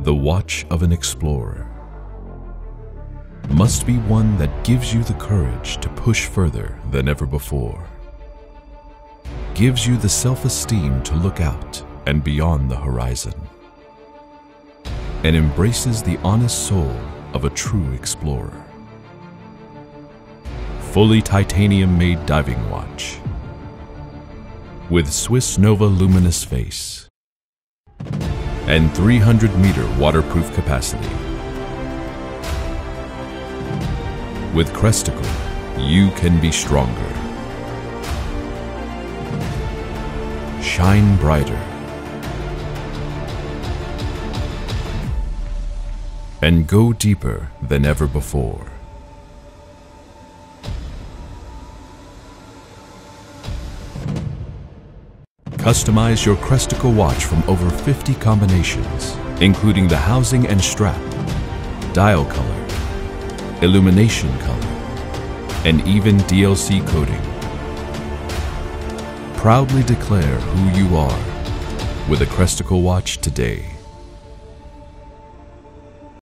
The watch of an explorer must be one that gives you the courage to push further than ever before. Gives you the self-esteem to look out and beyond the horizon. And embraces the honest soul of a true explorer. Fully titanium made diving watch. With Swiss Nova luminous face. And 300 meter waterproof capacity. With Crestical, you can be stronger. Shine brighter. And go deeper than ever before. Customize your Crestical watch from over 50 combinations, including the housing and strap, dial color, illumination color, and even DLC coating. Proudly declare who you are with a Crestical watch today.